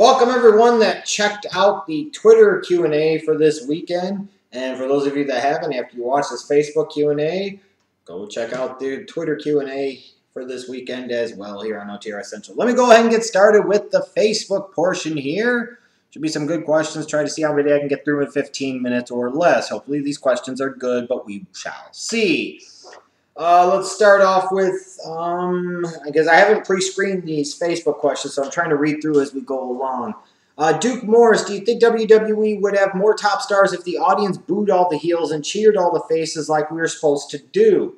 Welcome everyone that checked out the Twitter Q&A for this weekend. And for those of you that haven't, after you watch this Facebook Q&A, go check out the Twitter Q&A for this weekend as well here on OTRSCentral. Let me go ahead and get started with the Facebook portion here. Should be some good questions. Try to see how many I can get through in 15 minutes or less. Hopefully these questions are good, but we shall see. Uh, let's start off with, um, I I haven't pre-screened these Facebook questions, so I'm trying to read through as we go along. Uh, Duke Morris, do you think WWE would have more top stars if the audience booed all the heels and cheered all the faces like we were supposed to do?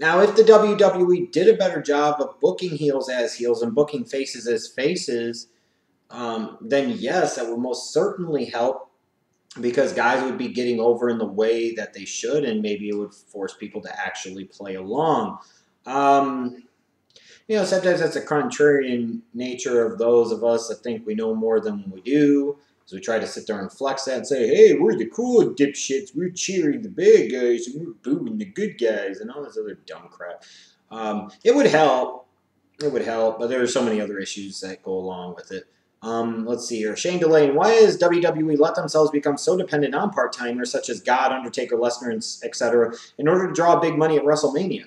Now, if the WWE did a better job of booking heels as heels and booking faces as faces, um, then yes, that would most certainly help because guys would be getting over in the way that they should, and maybe it would force people to actually play along. Um, you know, sometimes that's a contrarian nature of those of us that think we know more than we do. So we try to sit there and flex that and say, hey, we're the cool dipshits. We're cheering the bad guys and we're booing the good guys and all this other dumb crap. Um, it would help. It would help, but there are so many other issues that go along with it. Um, let's see here. Shane Delane, why has WWE let themselves become so dependent on part-timers such as God, Undertaker, Lesnar, etc. in order to draw big money at WrestleMania?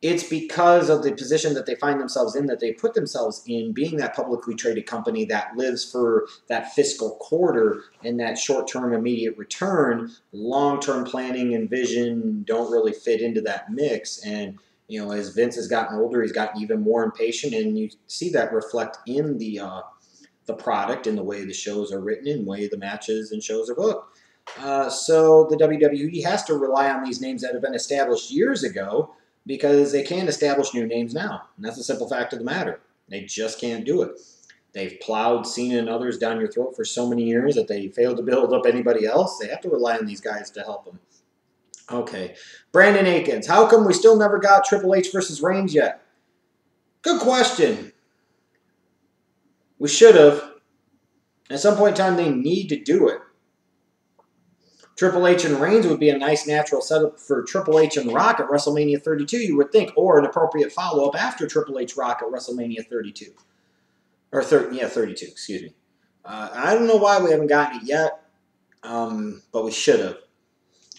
It's because of the position that they find themselves in, that they put themselves in, being that publicly traded company that lives for that fiscal quarter and that short-term immediate return. Long-term planning and vision don't really fit into that mix. And you know, as Vince has gotten older, he's gotten even more impatient, and you see that reflect in the uh, the product and the way the shows are written and way the matches and shows are booked. Uh, so the WWE has to rely on these names that have been established years ago because they can't establish new names now. And that's a simple fact of the matter. They just can't do it. They've plowed Cena and others down your throat for so many years that they failed to build up anybody else. They have to rely on these guys to help them. Okay. Brandon Akins. How come we still never got Triple H versus Reigns yet? Good question. We should have. At some point in time, they need to do it. Triple H and Reigns would be a nice natural setup for Triple H and Rock at WrestleMania 32, you would think, or an appropriate follow-up after Triple H Rock at WrestleMania 32. Or, thir yeah, 32, excuse me. Uh, I don't know why we haven't gotten it yet, um, but we should have.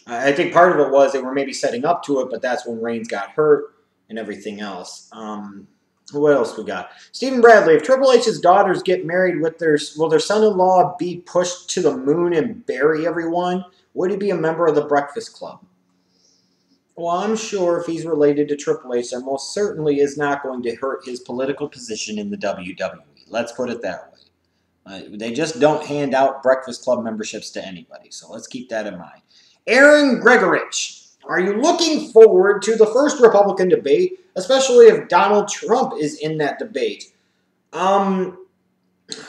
I think part of it was they were maybe setting up to it, but that's when Reigns got hurt and everything else. Um, what else we got? Stephen Bradley. If Triple H's daughters get married with their, will their son-in-law be pushed to the moon and bury everyone? Would he be a member of the Breakfast Club? Well, I'm sure if he's related to Triple H, that most certainly is not going to hurt his political position in the WWE. Let's put it that way. Uh, they just don't hand out Breakfast Club memberships to anybody, so let's keep that in mind. Aaron Gregorich. Are you looking forward to the first Republican debate, especially if Donald Trump is in that debate? Um,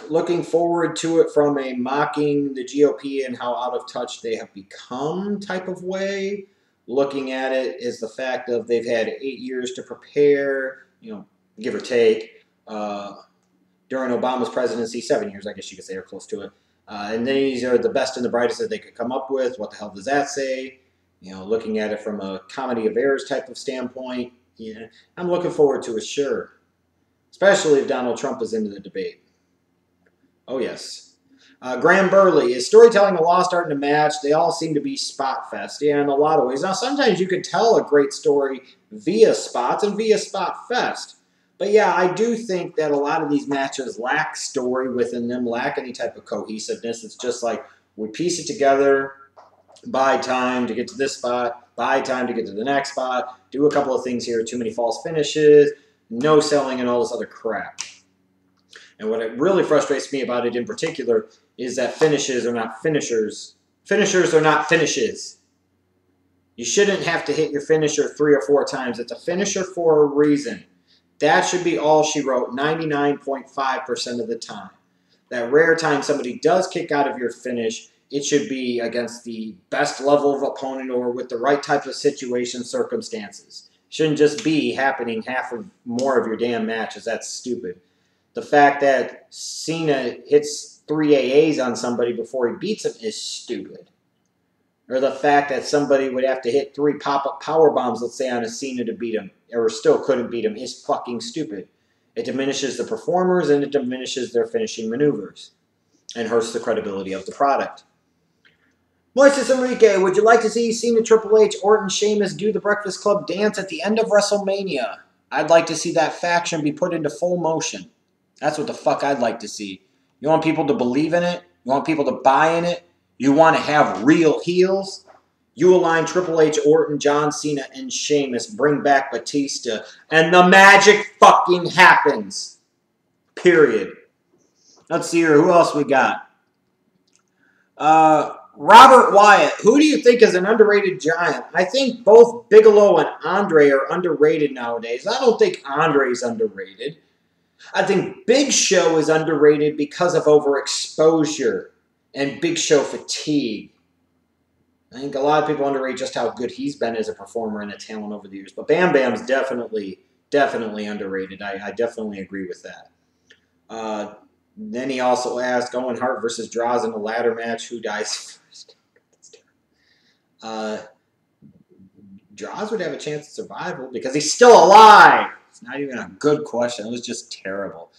looking forward to it from a mocking the GOP and how out of touch they have become type of way. Looking at it is the fact of they've had eight years to prepare, you know, give or take. Uh, during Obama's presidency, seven years, I guess you could say, or close to it. Uh, and these are the best and the brightest that they could come up with. What the hell does that say? You know, looking at it from a comedy of errors type of standpoint, yeah, I'm looking forward to it, sure. Especially if Donald Trump is into the debate. Oh, yes. Uh, Graham Burley, is storytelling a lost art in a match? They all seem to be spot fest. Yeah, in a lot of ways. Now, sometimes you could tell a great story via spots and via spot fest. But yeah, I do think that a lot of these matches lack story within them, lack any type of cohesiveness. It's just like we piece it together, buy time to get to this spot, buy time to get to the next spot, do a couple of things here, too many false finishes, no selling, and all this other crap. And what it really frustrates me about it in particular is that finishes are not finishers. Finishers are not finishes. You shouldn't have to hit your finisher three or four times. It's a finisher for a reason. That should be all she wrote 99.5% of the time. That rare time somebody does kick out of your finish, it should be against the best level of opponent or with the right type of situation circumstances. Shouldn't just be happening half of more of your damn matches. That's stupid. The fact that Cena hits three AAs on somebody before he beats him is stupid. Or the fact that somebody would have to hit three pop-up power bombs, let's say, on a Cena to beat him, or still couldn't beat him, is fucking stupid. It diminishes the performers and it diminishes their finishing maneuvers and hurts the credibility of the product. Moises Enrique, would you like to see Cena, Triple H, Orton, Sheamus do the Breakfast Club dance at the end of WrestleMania? I'd like to see that faction be put into full motion. That's what the fuck I'd like to see. You want people to believe in it? You want people to buy in it? You want to have real heels? You align Triple H, Orton, John Cena, and Sheamus. Bring back Batista. And the magic fucking happens. Period. Let's see here. Who else we got? Uh, Robert Wyatt. Who do you think is an underrated giant? I think both Bigelow and Andre are underrated nowadays. I don't think Andre's underrated. I think Big Show is underrated because of overexposure and Big Show fatigue. I think a lot of people underrate just how good he's been as a performer and a talent over the years. But Bam Bam's definitely, definitely underrated. I, I definitely agree with that. Uh, then he also asked Owen Hart versus Droz in a ladder match. Who dies first? Uh, Droz would have a chance of survival because he's still alive. It's not even a good question. It was just terrible.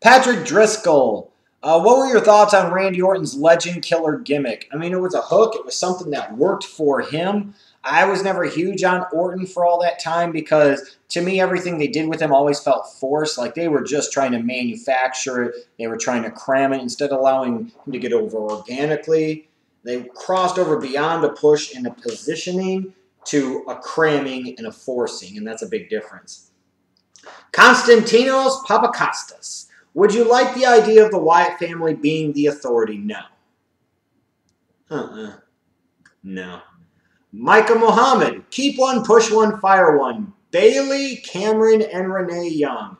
Patrick Driscoll. Uh, what were your thoughts on Randy Orton's legend killer gimmick? I mean, it was a hook. It was something that worked for him. I was never huge on Orton for all that time because to me, everything they did with him always felt forced. Like they were just trying to manufacture it, they were trying to cram it instead of allowing him to get over organically. They crossed over beyond a push and a positioning to a cramming and a forcing, and that's a big difference. Konstantinos Papakostas. Would you like the idea of the Wyatt family being the authority? No. Uh-uh. No. Micah Muhammad. Keep one, push one, fire one. Bayley, Cameron, and Renee Young.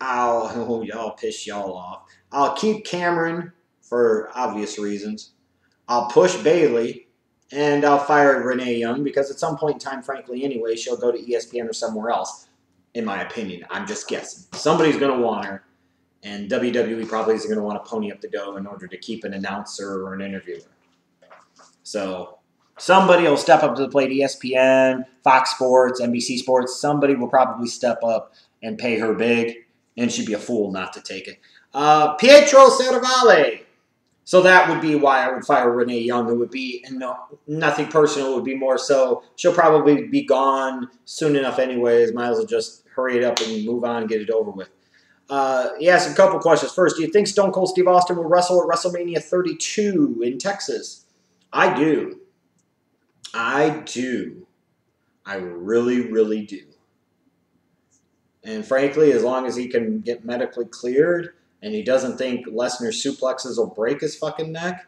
I'll, oh, y'all piss y'all off. I'll keep Cameron for obvious reasons. I'll push Bayley, and I'll fire Renee Young because at some point in time, frankly, anyway, she'll go to ESPN or somewhere else in my opinion. I'm just guessing. Somebody's going to want her, and WWE probably is going to want to pony up the dough in order to keep an announcer or an interviewer. So somebody will step up to the plate. ESPN, Fox Sports, NBC Sports. Somebody will probably step up and pay her big, and she'd be a fool not to take it. Uh, Pietro Cervale. So that would be why I would fire Renee Young. It would be no, nothing personal. It would be more so she'll probably be gone soon enough, anyways. Might as well just hurry it up and move on and get it over with. Uh, he asked a couple questions. First, do you think Stone Cold Steve Austin will wrestle at WrestleMania 32 in Texas? I do. I do. I really, really do. And frankly, as long as he can get medically cleared and he doesn't think Lesnar suplexes will break his fucking neck,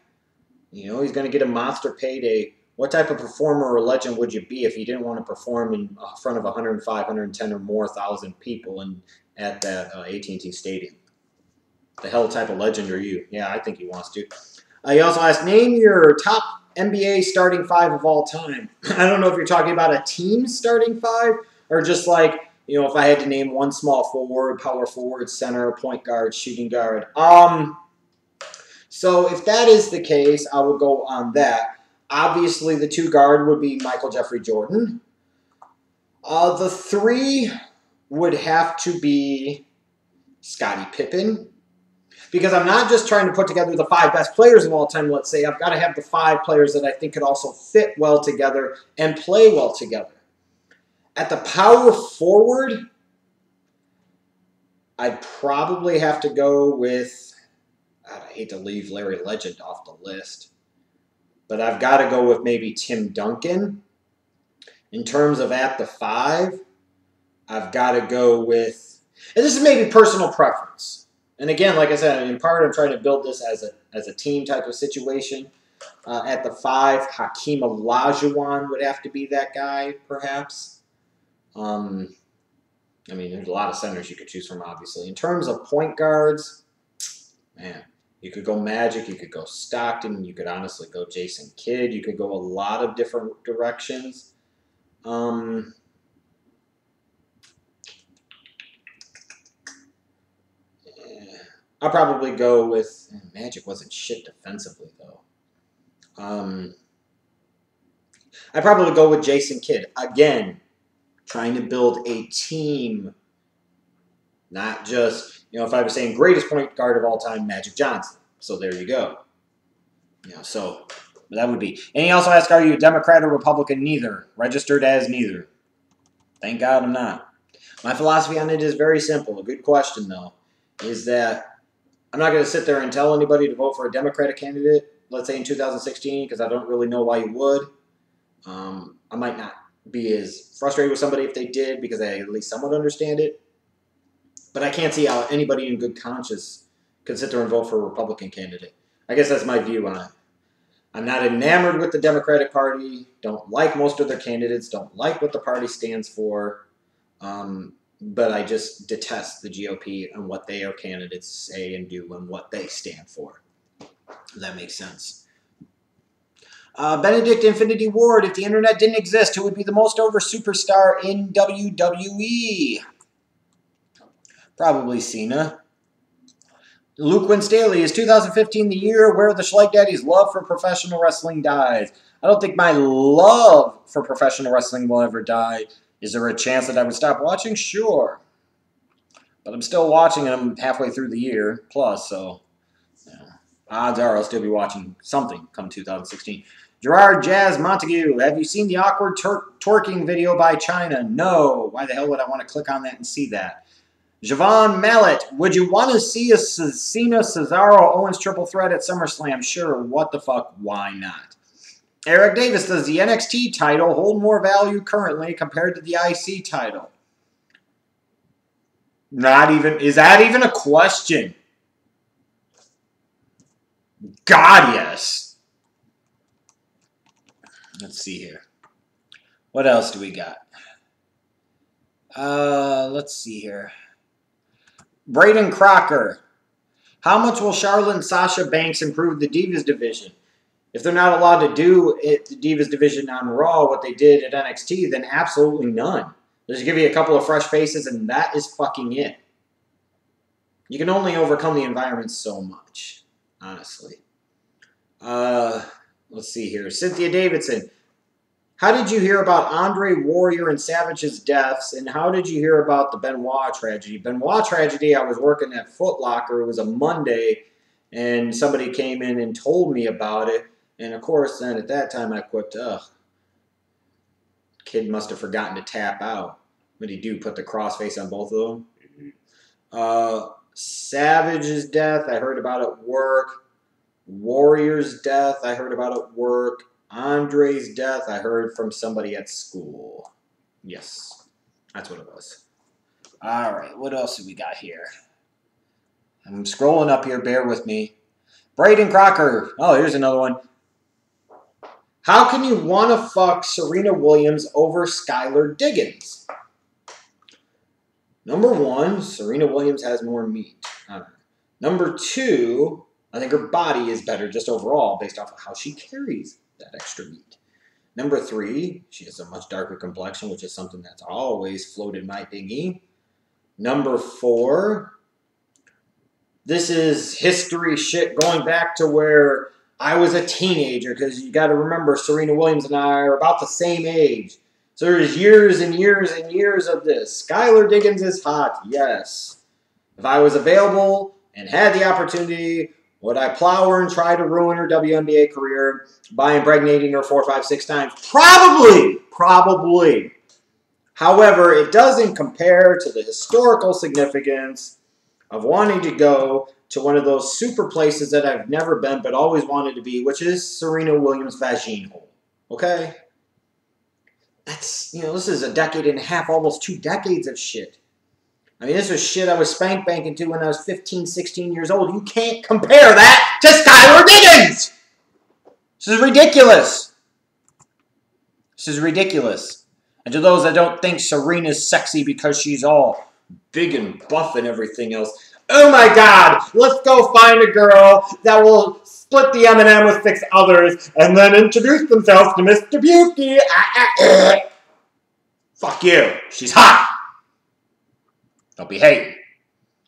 you know, he's going to get a monster payday what type of performer or legend would you be if you didn't want to perform in front of 105, 110 or more thousand people in, at that uh, AT&T Stadium? The hell type of legend are you? Yeah, I think he wants to. Uh, he also asked, name your top NBA starting five of all time. I don't know if you're talking about a team starting five or just like, you know, if I had to name one small forward, power forward, center, point guard, shooting guard. Um, so if that is the case, I will go on that. Obviously, the two guard would be Michael Jeffrey Jordan. Uh, the three would have to be Scottie Pippen. Because I'm not just trying to put together the five best players of all time, let's say. I've got to have the five players that I think could also fit well together and play well together. At the power forward, I'd probably have to go with. I hate to leave Larry Legend off the list but I've got to go with maybe Tim Duncan. In terms of at the five, I've got to go with, and this is maybe personal preference. And again, like I said, in part I'm trying to build this as a as a team type of situation. Uh, at the five, Hakeem Olajuwon would have to be that guy, perhaps. Um, I mean, there's a lot of centers you could choose from, obviously. In terms of point guards, man, you could go Magic, you could go Stockton, you could honestly go Jason Kidd, you could go a lot of different directions. Um, I'll probably go with Magic wasn't shit defensively though. Um, I probably go with Jason Kidd again, trying to build a team Not just, you know, if I was saying greatest point guard of all time, Magic Johnson. So there you go. You know, so that would be. And he also asked, are you a Democrat or Republican? Neither. Registered as neither. Thank God I'm not. My philosophy on it is very simple. A good question, though, is that I'm not going to sit there and tell anybody to vote for a Democratic candidate, let's say in 2016, because I don't really know why you would. Um, I might not be as frustrated with somebody if they did because I at least somewhat understand it. But I can't see how anybody in good conscience could sit there and vote for a Republican candidate. I guess that's my view on it. I'm not enamored with the Democratic Party. Don't like most of their candidates. Don't like what the party stands for. Um, but I just detest the GOP and what their candidates say and do and what they stand for. that makes sense. Uh, Benedict Infinity Ward, if the internet didn't exist, who would be the most over superstar in WWE? Probably Cena. Luke Winstaley, is 2015 the year where the Schleich Daddy's love for professional wrestling dies? I don't think my love for professional wrestling will ever die. Is there a chance that I would stop watching? Sure. But I'm still watching them halfway through the year, plus, so odds are I'll still be watching something come 2016. Gerard Jazz Montague, have you seen the awkward twerking video by Chyna? No. Why the hell would I want to click on that and see that? Javon Mallet, would you want to see a Cena Cesaro Owens triple threat at SummerSlam? Sure. What the fuck? Why not? Eric Davis, does the NXT title hold more value currently compared to the IC title? Not even, is that even a question? God, yes. Let's see here. What else do we got? Uh, let's see here. Braden Crocker. How much will Charlotte and Sasha Banks improve the Divas division? If they're not allowed to do it, the Divas division on Raw, what they did at NXT, then absolutely none. They Just give you a couple of fresh faces, and that is fucking it. You can only overcome the environment so much, honestly. Uh, let's see here. Cynthia Davidson. How did you hear about Andre Warrior and Savage's deaths, and how did you hear about the Benoit tragedy? Benoit tragedy, I was working at Foot Locker. It was a Monday, and somebody came in and told me about it. And of course, then at that time, I quit. Ugh, kid must have forgotten to tap out. But he do put the crossface on both of them. Mm-hmm. Uh, Savage's death, I heard about at work. Warrior's death, I heard about at work. Andre's death, I heard from somebody at school. Yes, that's what it was. All right, what else do we got here? I'm scrolling up here, bear with me. Braden Crocker. Oh, here's another one. How can you want to fuck Serena Williams over Skylar Diggins? Number one, Serena Williams has more meat. Number two, I think her body is better just overall based off of how she carries that extra meat. Number three, she has a much darker complexion, which is something that's always floated my thingy. Number four, this is history shit going back to where I was a teenager because you got to remember Serena Williams and I are about the same age. So there's years and years and years of this. Skylar Diggins is hot, yes. If I was available and had the opportunity, would I plow her and try to ruin her WNBA career by impregnating her four, five, six times? Probably. Probably. However, it doesn't compare to the historical significance of wanting to go to one of those super places that I've never been but always wanted to be, which is Serena Williams' vagine hole. Okay? That's, you know, this is a decade and a half, almost two decades of shit. I mean, this was shit I was spank banking to when I was 15, 16 years old. You can't compare that to Skylar Diggins! This is ridiculous. This is ridiculous. And to those that don't think Serena's sexy because she's all big and buff and everything else, oh my god, let's go find a girl that will split the M&M with six others and then introduce themselves to Mr. Buki. Ah, ah, ah. Fuck you. She's hot. Don't be hating.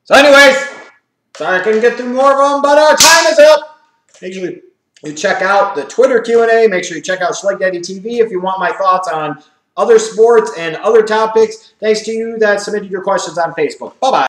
So anyways, sorry I couldn't get through more of them, but our time is up. Make sure you check out the Twitter Q&A. Make sure you check out Schleich Daddy TV if you want my thoughts on other sports and other topics. Thanks to you that submitted your questions on Facebook. Bye-bye.